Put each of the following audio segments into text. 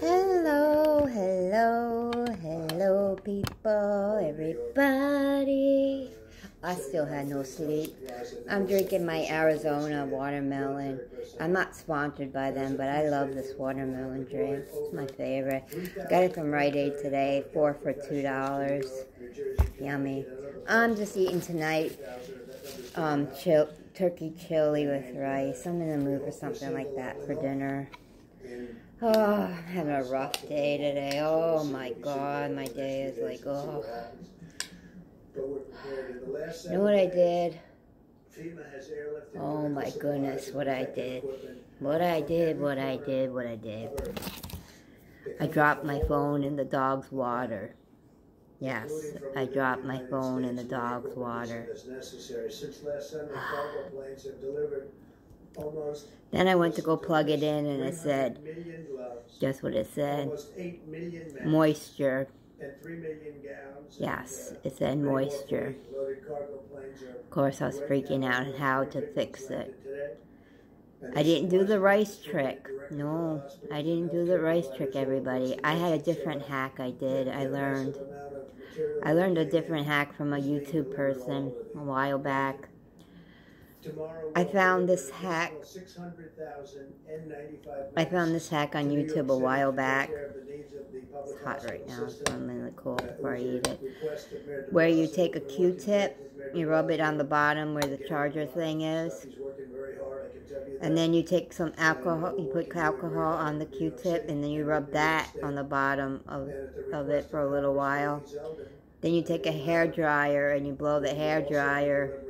Hello, hello, hello, people, everybody. I still had no sleep. I'm drinking my Arizona watermelon. I'm not sponsored by them, but I love this watermelon drink. It's my favorite. Got it from Rite Aid today, four for two dollars. Yummy. I'm just eating tonight um, chil turkey chili with rice. I'm in the mood for something like that for dinner. Ah, oh, I'm having a rough day today. Oh my god, my day is like, oh. You know what I did? Oh my goodness, what I did. What I did, what I did, what I did. I dropped my phone in the dog's water. Yes, I dropped my phone in the dog's water. Then I went to go plug it in and it said, guess what it said? Moisture. Yes, it said moisture. Of course, I was freaking out on how to fix it. I didn't do the rice trick. No, I didn't do the rice trick, everybody. I had a different hack I did. I learned. I learned a different hack from a YouTube person a while back. I found this hack. I found this hack on YouTube a while back. It's hot right now, so I'm in the cool before I eat it. Where you take a Q-tip, you rub it on the bottom where the charger thing is. And then you take some alcohol, you put alcohol on the Q-tip, and then you rub that on the bottom of, of it for a little while. Then you take a hair dryer and you blow the hair dryer.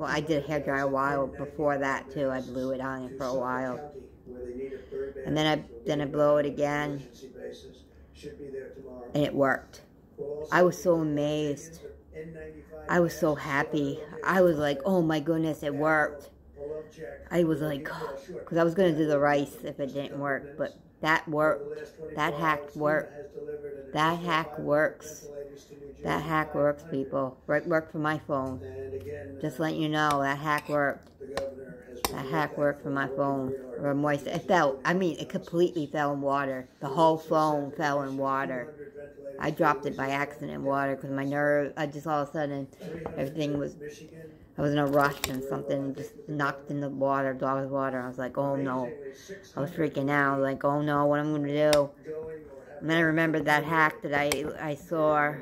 Well, I did a hair dryer a while before that too. I blew it on it for a while, and then I then I blow it again, and it worked. I was so amazed. I was so happy. I was like, oh my goodness, it worked. I was like, because I was going to do the rice if it didn't work, but that worked. That hack worked. That hack works. That hack works, people. Right, worked for my phone. Just letting you know, that hack worked. That hack worked for my phone. Or moist. It fell. I mean, it completely fell in water. The whole phone fell in water. I dropped it by accident in water because my nerve. I just all of a sudden, everything was. I was in a rush and something just knocked in the water, dog's water. I was like, oh no. I was freaking out. Like, oh no, what am I going to do? And then I remembered that hack that I I saw.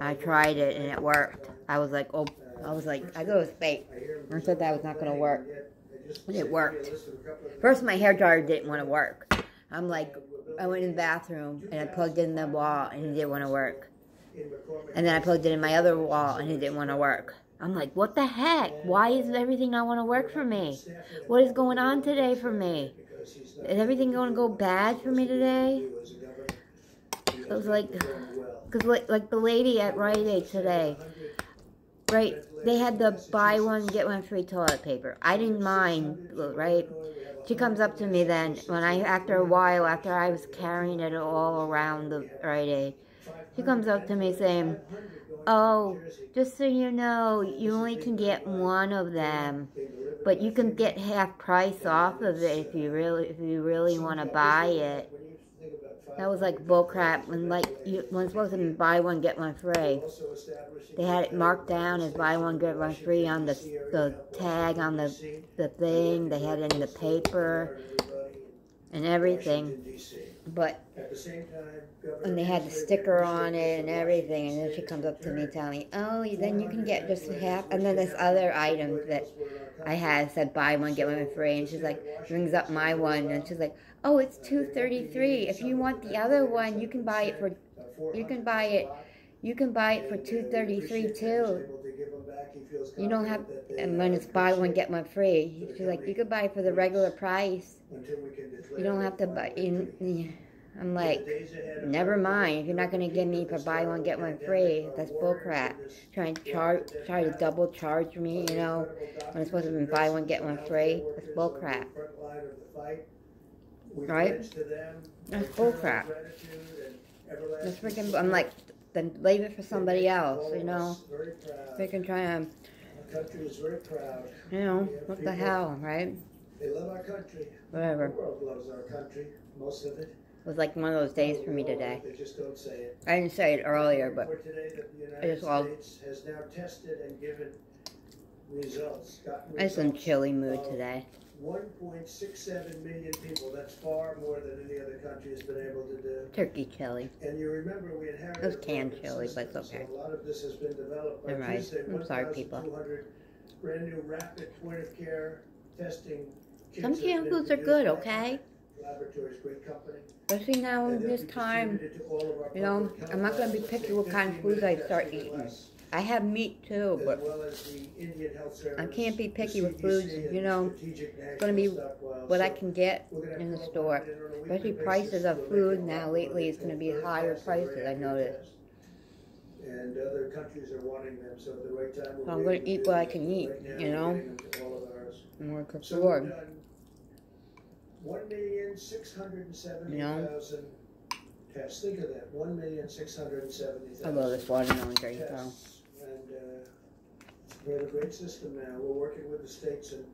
I tried it and it worked. I was like, oh, I was like, I thought it was fake. I said that was not going to work. And it worked. First, my hair dryer didn't want to work. I'm like, I went in the bathroom and I plugged in the wall and it didn't want to work. And then I plugged it in my other wall and it didn't want to work. I'm like, what the heck? Why is everything not want to work for me? What is going on today for me? Is everything going to go bad for me today? I was like, because like, like the lady at Rite Aid today, right, they had the buy one, get one free toilet paper. I didn't mind, right? She comes up to me then, when I, after a while, after I was carrying it all around the Rite Aid, she comes up to me saying, oh, just so you know, you only can get one of them, but you can get half price off of it if you really, if you really want to buy it. That was like bullcrap. When like you when supposed to buy one get one free. They had it marked down as buy one get one free on the the tag on the the thing. They had it in the paper and everything. But at the same time and they had the sticker on it and everything. And then she comes up to me telling me, "Oh, then you can get just half." And then this other item that I had said buy one get one free, and she's like brings up my one and she's like oh, it's 233. If you want the other one, you can buy it for, you can buy it, you can buy it for 233 too. You don't have, and when it's buy one, get one free. She's like, you could buy it for the regular price. You don't have to buy, you, I'm like, never mind. If you're not going to give me for buy one, get one free, that's bullcrap. Trying to charge, try to double charge me, you know, when it's supposed to be buy one, get one free, that's bullcrap. Right? That's bullcrap. That's freaking, I'm like, then leave it for somebody else, you know? Freaking try to, you know, what the hell, right? They love our country. Whatever. The world loves our country, most of it. It was like one of those days for me today. They just don't say it. I didn't say it earlier, but For today, that the I United just love- States has now tested and given results. gotten I was in results chilly mood today. 1.67 million people. That's far more than any other country has been able to do. Turkey chili. And you remember we inherited It was canned chili, but it's okay. So a lot of this has been developed. By Never mind. Tuesday, I'm sorry, people. brand new rapid point of care testing. Some canned foods are good, okay? Company. Especially now in this time. distributed to all of our you know, I'm not gonna be picky what kind of 15 foods I start eating. I have meat too, but well as the Indian Health Service. I can't be picky with foods, you know, Strategic gonna be what I can get we're gonna have in the store. in on a weekly Especially prices of food now lately it's gonna be higher fast and very prices, I noticed. And other countries are wanting them, so at the right time. I'm gonna eat what I can eat, you know? More cooked So we've food. done one million six hundred and seventy You tests. Think of that, one million six hundred and seventy I love this watermelon drink though. And uh, we have a great system now. We're working with the states in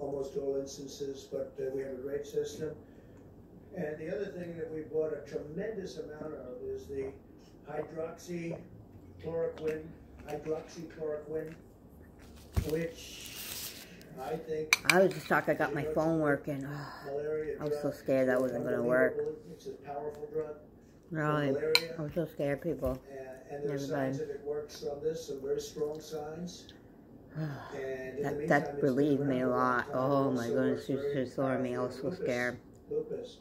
almost all instances, but uh, we have a great system. And the other thing that we bought a tremendous amount of is the hydroxychloroquine, hydroxychloroquine, which I was just shocked I got my phone working. malaria I was so scared that wasn't work. powerful drug for really. I was so scared, people. And, and works on this, some very strong signs. That that relieved me a lot. Oh my goodness, you just saw me. I was so scared. Lupus.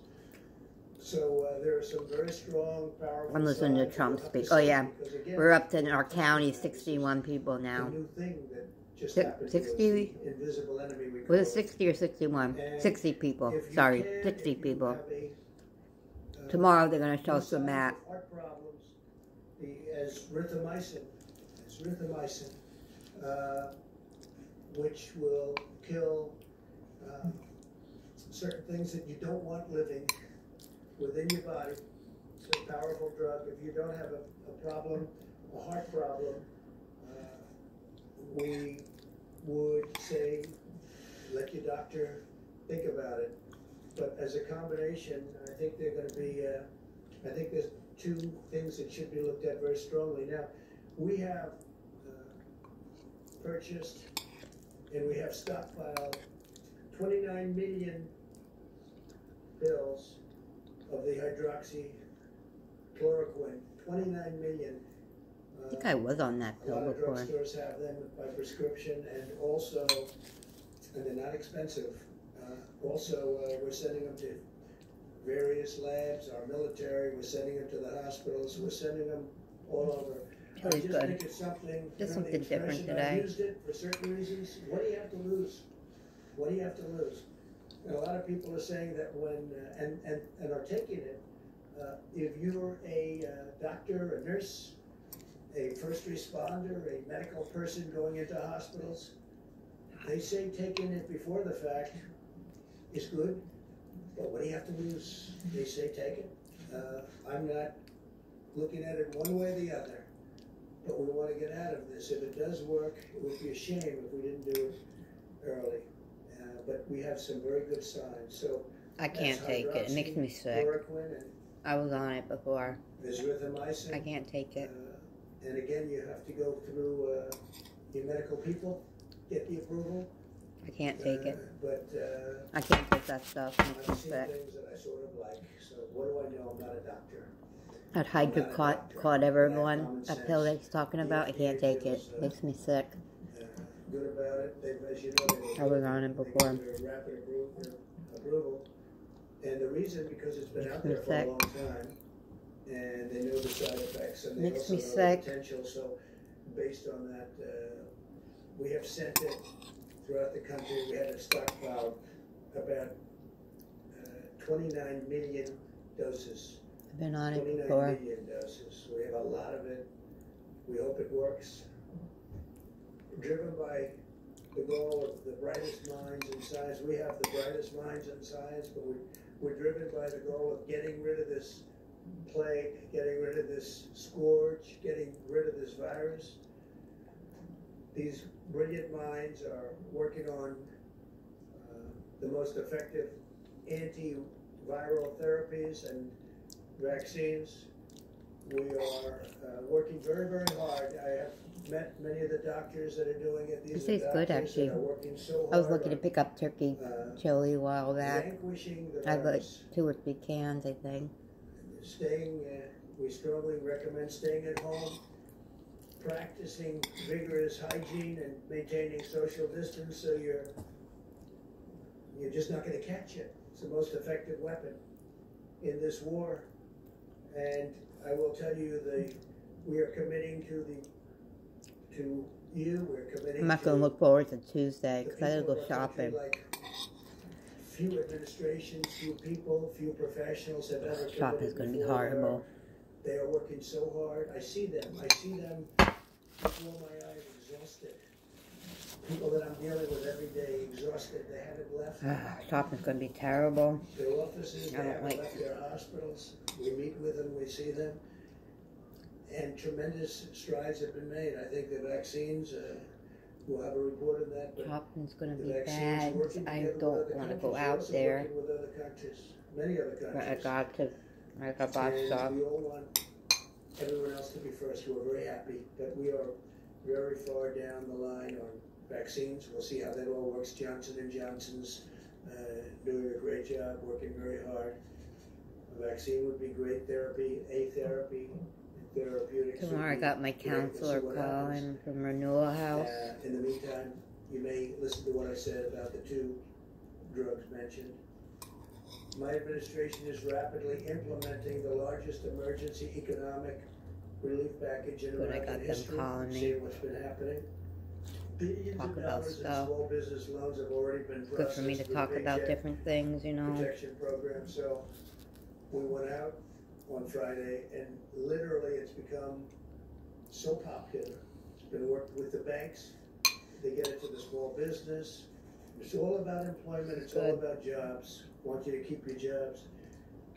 So uh, there are some very strong, powerful. I'm listening to. Trump to speak. Oh, yeah. We're up to in our county 61 people now. New thing that just happened to us, 60? Invisible enemy. We Was it 60 or 61? 60 people. Sorry, can, 60 people. a, uh, Tomorrow they're gonna show no us the map. Heart problems, the, as erythromycin, uh, which will kill uh, certain things that you don't want living within your body. It's a powerful drug. If you don't have a, a problem, a heart problem, uh, we would say let your doctor think about it. But as a combination, I think they're going to be. Uh, I think there's two things that should be looked at very strongly. Now, we have uh, purchased and we have stockpiled 29 million pills of the hydroxychloroquine. 29 million. I think I was on that A pill lot of before. drugstores have them by prescription and also, and they're not expensive. Uh, also, uh, we're sending them to various labs, our military, we're sending them to the hospitals, we're sending them all over. I just good. think it's something, Just something different today. I've used it for certain reasons, what do you have to lose? What do you have to lose? And a lot of people are saying that when, uh, and, and, and are taking it, uh, if you're a uh, doctor, a nurse, a first responder, a medical person going into hospitals, they say taking it before the fact is good, but what do you have to lose? They say take it. Uh, I'm not looking at it one way or the other, but we want to get out of this. If it does work, it would be a shame if we didn't do it early. Uh, but we have some very good signs. So I can't take it. It makes me sick. I was on it before. I can't take it. Uh, And again, you have to go through uh, your medical people, get the approval. I can't take Uh, it. But uh, I can't take that stuff. It makes me I've seen sick. things that I sort of like, so what do I know? I'm not a doctor. That hydrocot, whatever one, that pill that he's talking about, I can't take it. Makes me sick. Uh, Good about it, they've, as you know, they. I was on it before. They give you a rapid uh, approval. And the reason, because it's been Makes out there for a long time, and they know the side effects, and they Makes also me know the sick. potential, so based on that, uh, we have sent it throughout the country, we had a stockpile about uh, twenty-nine million doses. I've been on it before. million doses, we have a lot of it, we hope it works. Driven by the goal of the brightest minds in science, we have the brightest minds in science, but we, we're driven by the goal of getting rid of this plague, getting rid of this scourge, getting rid of this virus. These brilliant minds are working on uh, the most effective antiviral therapies and vaccines. We are uh, working very, very hard. I have met many of the doctors that are doing it. These It tastes good, actually. are working so I was looking to pick up turkey uh, chili a while back. I got two or three cans, I think. Staying, uh, we strongly recommend staying at home, practicing vigorous hygiene and maintaining social distance so you're you're just not going to catch it. It's the most effective weapon in this war. And I will tell you, the we are committing to the to you. We're committing. I'm not to going to look forward to Tuesday because I go of our country shopping. Like few administrations, few people, few professionals have ever. Shopping's committed going to be horrible. They are working so hard. I see them. I see them before my eyes, exhausted. People that I'm dealing with every day, exhausted. They haven't left Ah, is going to be terrible. their offices. They I haven't like- left their hospitals. We meet with them. We see them. And tremendous strides have been made. I think the vaccines. Uh, we'll have a report on that. But Shopping's going to the be vaccines bad. working I together with don't other want to countries. go We're out also there. working With other countries, many other countries. I got to. I got bought And we all want everyone else to be first. We're very happy, that we are very far down the line on vaccines. We'll see how that all works. Johnson and Johnson's uh, doing a great job, working very hard. A vaccine would be great therapy, a therapy, Tomorrow I got my great. We'll see counselor calling from Renewal House. Uh, in the meantime, you may listen to what I said about the two drugs mentioned. My administration is rapidly implementing the largest emergency economic relief package in I American got them history. calling me. See what's been happening. Billions Talk about stuff. small business loans have already been Good for me to talk about different things, you know. protection program. So we went out on Friday and literally it's become so popular. It's been worked with the banks. They get it to the small business. It's all about employment. It's all about jobs. Want you to keep your jobs.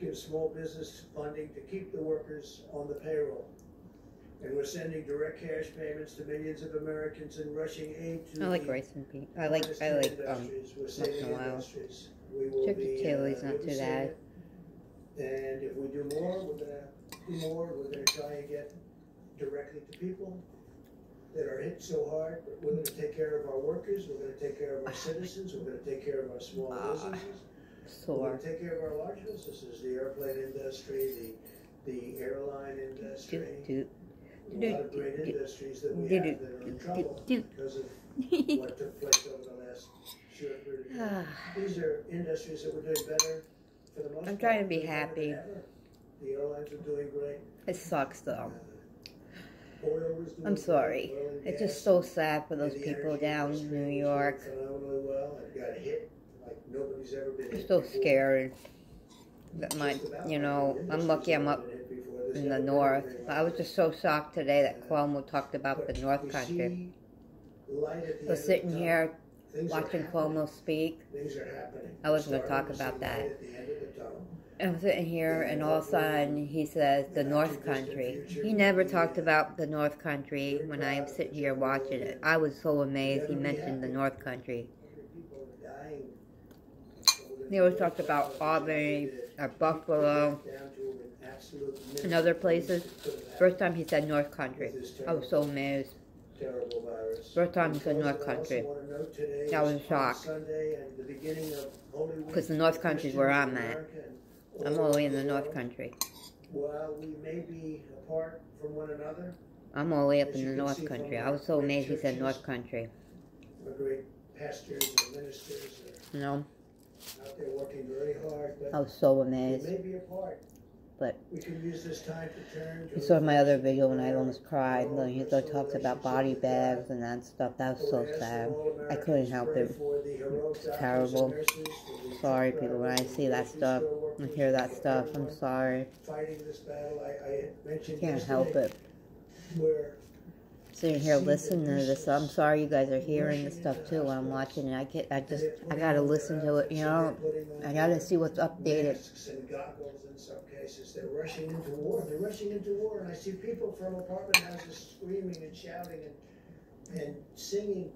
Give small business funding to keep the workers on the payroll. And we're sending direct cash payments to millions of Americans and rushing aid to I like rice and beans. I like I like um industries. We're once in a saving while. industries. We will Turkey be, chili's uh, not too bad. And if we do more, we're gonna do more. We're gonna try and get directly to people that are hit so hard. We're gonna take care of our workers. We're gonna take care of our citizens. We're gonna take care of our small Ah, businesses. We're gonna take care of our large businesses, the airplane industry, the, the airline industry. Doot, A lot of great industries that we have that are in trouble because of what took place over the last short period of time. These are industries that were doing better for the most I'm trying to be happy. The airlines are doing great. it sucks though. Uh, was I'm sorry. It's just so sad for those people down in New York. Phenomenally well. It got hit like nobody's ever been I'm so scared that my, you know, I'm lucky I'm up industries that have been hit before. There's in the north. I was just so shocked today that Cuomo talked about the North Country. see light at the I was sitting here tunnel. Things are watching. Cuomo speak. Things are happening. I wasn't gonna talk about that. I'm sitting here, and all of a sudden he says the North Country. He never talked about the North Country when I'm sitting here watching it. I was so amazed he mentioned the North Country. He always talked about Albany or Buffalo and other places. First time he said North Country. I was so amazed. Terrible virus. First time he said North Country. I was shocked. Because the North Country is where I'm at. I'm all the way in the North Country. While we may be apart from one another, I'm all the way up in the North Country. I was so amazed he said North Country. great pastors and ministers You know, are out there working very hard, I was so we amazed. May be apart. But We can use this time to turn to You saw my other video when I almost cried. When he talks about body bags and that stuff. That was so Lord, ask that sad. I couldn't help it. for the heroic doctors terrible. and nurses, for the Sorry, people, when I see that stuff and hear that stuff, I'm sorry. Fighting this battle, I, I Can't help it. Sitting here listening to this, I'm sorry you guys are hearing this stuff too. when I'm watching it. I get, I just, I gotta listen to it. You know, I gotta see what's updated. Masks and goggles in some cases. They're rushing into war. They're rushing into war, and I see people from apartment houses screaming and shouting and and singing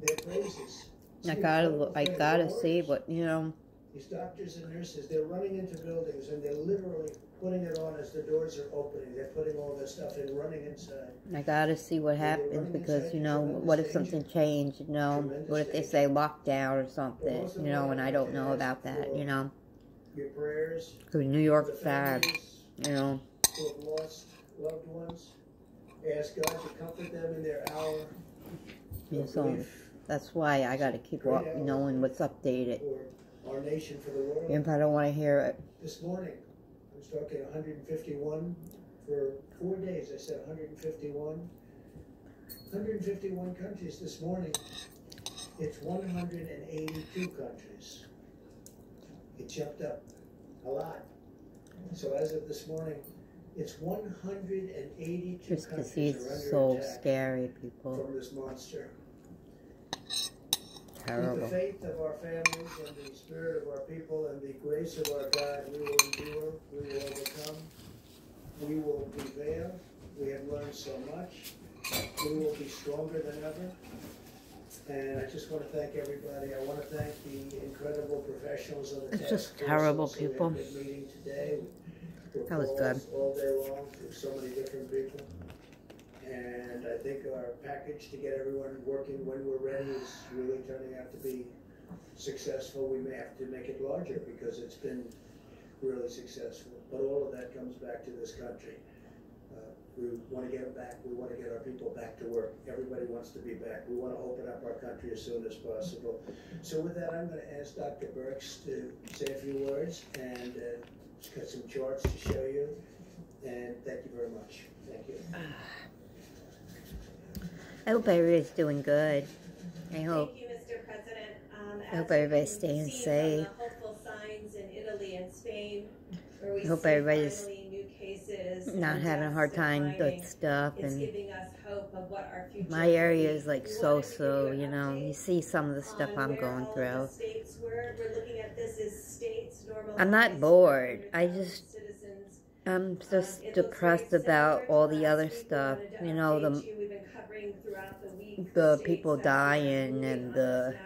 their praises. I gotta, I gotta see what you know. These doctors and nurses, they're running into buildings and they're literally putting it on as the doors are opening. They're putting all their stuff in, running inside. I gotta see what happens because you know, what if something changed? You know, what if they say lockdown or something? You know, and I don't know about that. You know, Your prayers, because New York the York's bad. families You know, who have lost loved ones. Ask God to comfort them in their hour of so- that's why I gotta keep wa- knowing what's updated. for our nation, for the world. Even if I don't want to hear it. This morning, I was talking 151 for four days. I said 151. 151 countries this morning. It's 182 countries. It jumped up a lot. So as of this morning, it's 182 Just countries because are he's under so attack scary, people. from this monster. Terrible. With the faith of our families and the spirit of our people and the grace of our God, we will endure, we will overcome, we will prevail. We have learned so much. We will be stronger than ever. And I just want to thank everybody. I want to thank the incredible professionals of the It's task just force. terrible, Also, we had a people. good meeting today. Were That was calls All day long with so many different people. And I think our package to get everyone working when we're ready is really turning out to be successful. We may have to make it larger because it's been really successful. But all of that comes back to this country. We want to get them back. We want to get our people back to work. Everybody wants to be back. We want to open up our country as soon as possible. So with that, I'm going to ask Dr. Birx to say a few words and uh, she's got some charts to show you. And thank you very much. Thank you. I hope everybody's doing good. I hope. Thank you, Mr. President. Um, I hope everybody's staying safe. The hopeful signs in Italy and Spain, where we I hope everybody's finally new cases Not having a hard time with stuff It's and giving us hope of what our future my area is like so so you know. You see some of the stuff I'm going through. states were. We're looking at this as states. I'm not bored. I just- citizens I'm just um, depressed about all the other stuff. You know, the you. We've been covering throughout the the people dying and the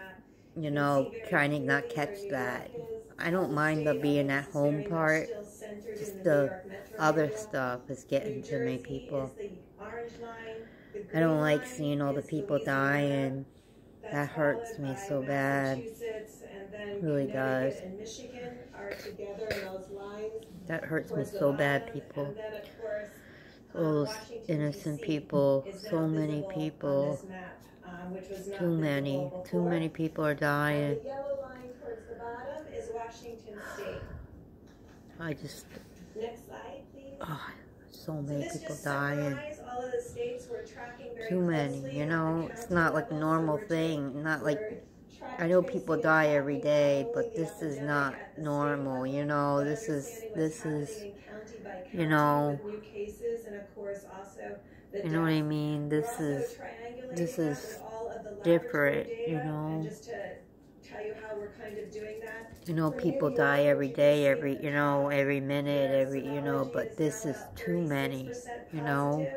you know, trying to not catch that. I don't mind the being at home part. Just the New York metro Other stuff is getting to me, people. is the orange line. The I don't like seeing all the people dying. That hurts me so bad. Massachusetts, and then Really does. And Michigan are together in those lines. That hurts me so bad, people. And then, of course, All um, those innocent people, so many people, um, which was not too many, too many people are dying. the yellow line towards the bottom is Washington State. I just, Next slide, please. oh, so So many this people dying. summarized all of the states we're tracking very Too many, you know. It's not like a normal thing. Not like I know people die every day, but this is not at the state normal. You know, this is this is you know- new cases and of course also the you know what I mean. This is this is with all of the laboratory different, you know. To tell you how we're kind of doing that. you know people die every day, every you day, see every the you know every minute, every you know. But is this is too many. 36% you know.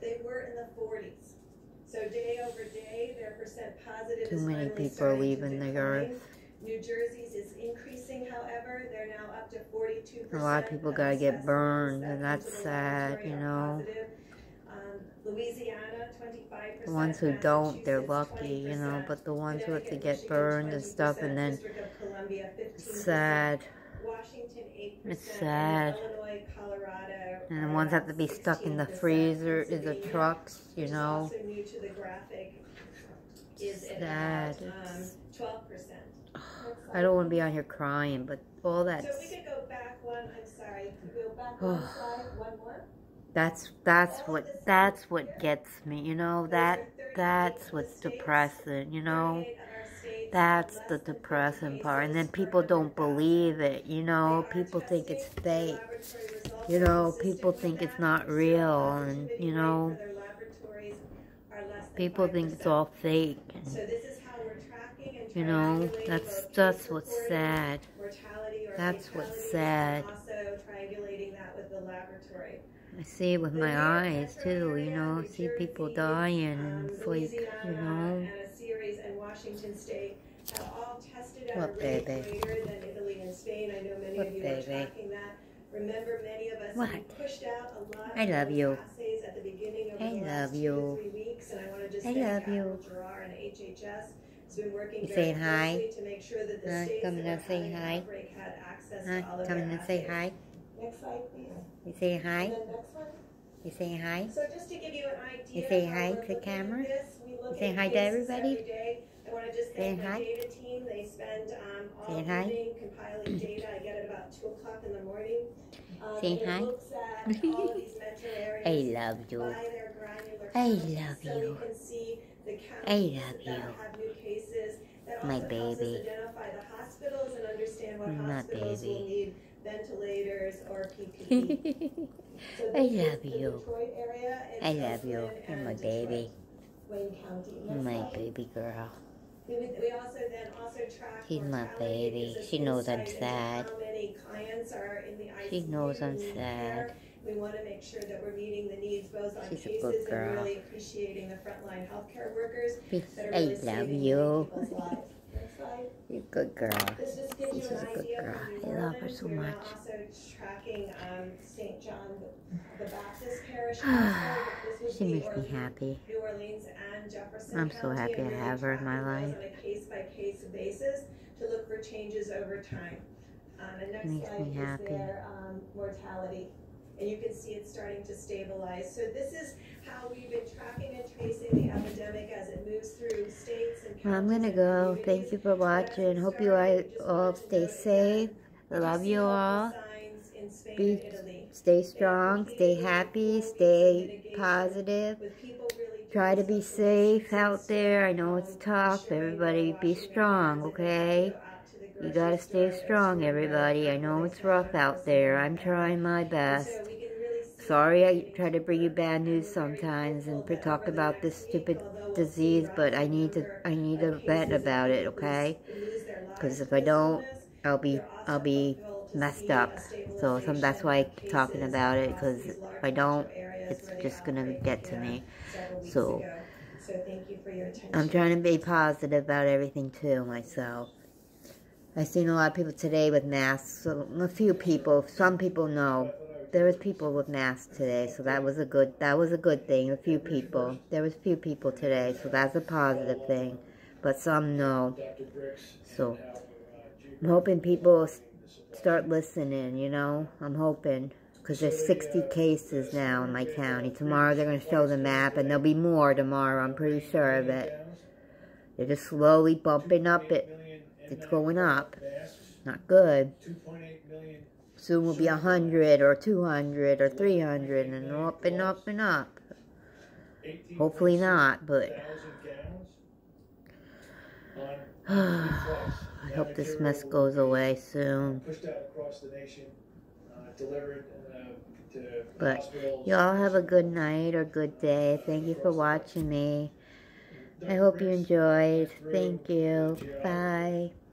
They were in the 40s. So day over day, their percent positive Too many people are leaving the earth. New Jersey's is increasing, however. They're now up to 42%. A lot of people gotta get burned, and that's sad, you know. positive. Louisiana, 25%. The ones who don't, they're lucky, you know. But the ones who have to get Michigan, burned and stuff, and then Columbia, 15%. it's sad. Washington, 8%. It's sad. And Illinois, Colorado. And the ones have to be stuck in the freezer, in the trucks, you know. also new to the graphic, is at Sad. um, It's- 12%. I don't want to be on here crying, but all that. So we could go back one, I'm sorry, go back one slide, one more. That's that's what that's what gets me, you know. That that's what's depressing, you know. 38 of our states That's the less than 50 depressing part, and then people don't believe it, you know. People think it's fake, you know. People think it's not real, and you know, people think it's all fake. And you know, that's that's what's sad. That's what's sad. and also triangulating that with the laboratory. I see it with The my eyes too, you know. New See people dying, um, and it's like, you know. and a series in Washington State have all tested at What a baby? greater than Italy and Spain. I know many What of you baby? are tracking that. Remember, many of us What? pushed out a lot I love you. assays at the beginning of I the last love you. three weeks, and I want to just I love you. Giroir and HHS has been working You very saying hi? to make sure that the states Coming that to say hi? outbreak had access Huh? to all of Coming their say hi? Next slide, please. You say hi? Next one. You say hi? So just to give you an idea. You say hi to the camera? this, You at hi to everybody? every day. I want to just thank my hi? data team. They spend um, all Saying hi? compiling data. I get it about 2 o'clock in the morning. Um, and hi? It looks at all these metro areas I love you. by their granular I love so you. we can see the I love that you. have new cases. That My also helps us baby. identify the hospitals and understand what My baby. Ventilators or PPE. So I love you. Detroit area. I love you. You're my baby. Wayne County. Next My baby girl. We, would- we also then also track She's my baby. She knows I'm sad. How many clients are in the ICU? She knows I'm sad. We want to make sure that we're meeting the needs both on She's a cases good and girl. really appreciating the frontline healthcare workers that are I really love saving you. Many people's lives. Next slide. You're a good girl. This just gives you a an good idea girl. I love her so much. also tracking um, St. John the Baptist Parish. also, but this She makes me happy. New Orleans and Jefferson I'm so happy I have her in my life. On a case-by-case basis to look for changes over time. Um, and next Makes slide me is happy. their um, mortality. And you can see it's starting to stabilize. So this is how we've been tracking and tracing the epidemic as it moves through states and. Well, I'm gonna go. Thank you for watching. Hope you all, all stay safe. Love you all. Be, stay strong, stay happy, stay positive. Try to be safe out there. I know it's um, tough. Everybody be strong, okay? You gotta stay strong, everybody. I know it's rough out there. I'm trying my best. Sorry I try to bring you bad news sometimes and talk about this stupid disease, but I need to I need to vent about it, okay? Because if I don't, I'll be I'll be messed up. So some, that's why I'm talking about it. Because if I don't, it's just gonna get to me. So I'm trying to be positive about everything too myself. I've seen a lot of people today with masks. So a few people, some people know. There was people with masks today, so that was a good that was a good thing. A few people. There was few people today, so that's a positive thing. But some know. So I'm hoping people start listening, you know? I'm hoping. Because there's 60 cases now in my county. Tomorrow they're going to show the map, and there'll be more tomorrow. I'm pretty sure of it. They're just slowly bumping up it. It's going up. Not good. Soon will be 100 or 200 or 300 and up and up and up. Hopefully not, but I hope this mess goes away soon. But. Y'all have a good night or good day. Thank you for watching me. I hope you enjoyed. Thank you. Bye.